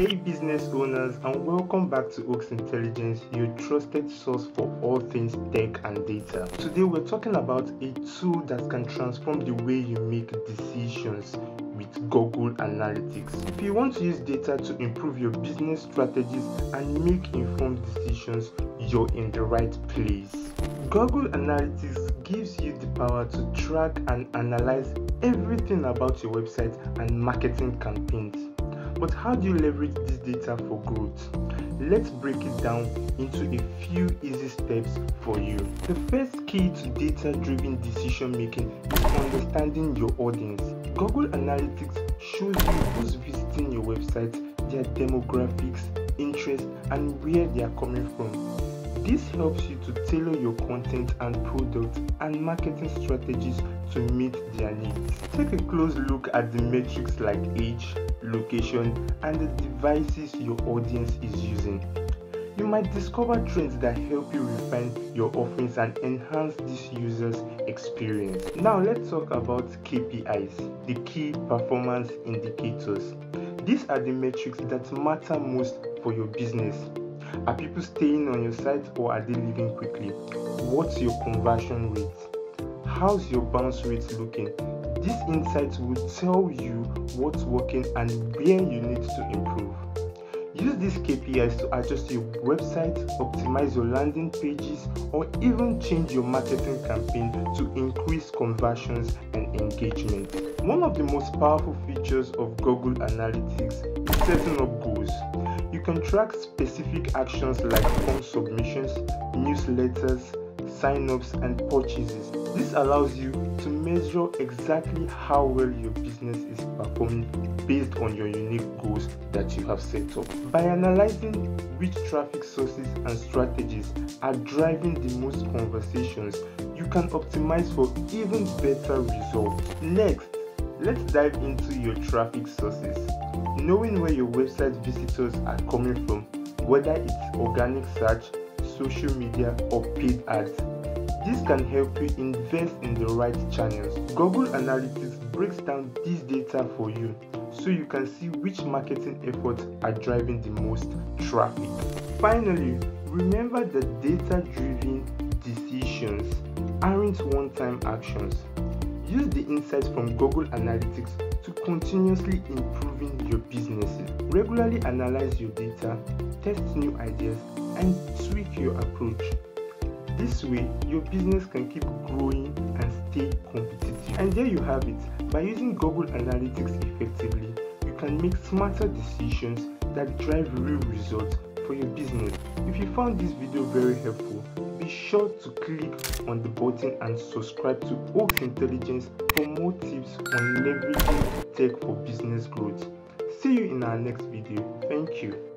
Hey business owners and welcome back to Oaks Intelligence, your trusted source for all things tech and data. Today we're talking about a tool that can transform the way you make decisions with Google Analytics. If you want to use data to improve your business strategies and make informed decisions, you're in the right place. Google Analytics gives you the power to track and analyze everything about your website and marketing campaigns. But how do you leverage this data for growth? Let's break it down into a few easy steps for you. The first key to data driven decision making is understanding your audience. Google Analytics shows you who's visiting your website, their demographics, interests, and where they are coming from. This helps you to tailor your content and product and marketing strategies to meet their needs. Take a close look at the metrics like age, location, and the devices your audience is using. You might discover trends that help you refine your offerings and enhance this user's experience. Now, let's talk about KPIs, the key performance indicators. These are the metrics that matter most for your business. Are people staying on your site or are they leaving quickly? What's your conversion rate? How's your bounce rate looking? These insights will tell you what's working and where you need to improve. These KPIs to adjust your website, optimize your landing pages, or even change your marketing campaign to increase conversions and engagement. One of the most powerful features of Google Analytics is setting up goals. You can track specific actions like form submissions, newsletters, sign-ups and purchases. This allows you to measure exactly how well your business is performing based on your unique goals that you have set up. By analyzing which traffic sources and strategies are driving the most conversations, you can optimize for even better results. Next, let's dive into your traffic sources. Knowing where your website visitors are coming from, whether it's organic search, social media, or paid ads, this can help you invest in the right channels. Google Analytics breaks down this data for you so you can see which marketing efforts are driving the most traffic. Finally, remember that data driven decisions aren't one time actions. Use the insights from Google Analytics to continuously improving your businesses. Regularly analyze your data, test new ideas, and tweak your approach. This way, your business can keep growing and stay competitive. And there you have it. By using Google Analytics effectively, you can make smarter decisions that drive real results for your business. If you found this video very helpful, be sure to click on the button and subscribe to Oaks Intelligence for more tips on leveraging tech for business growth. See you in our next video. Thank you.